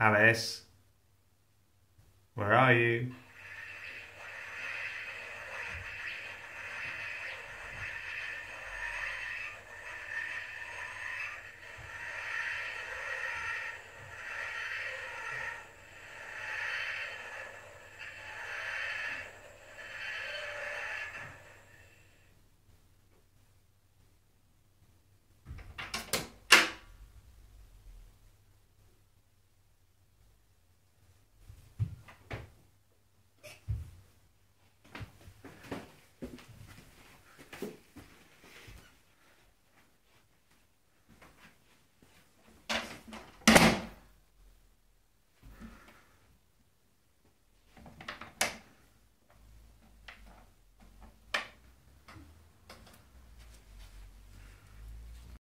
Alice, where are you?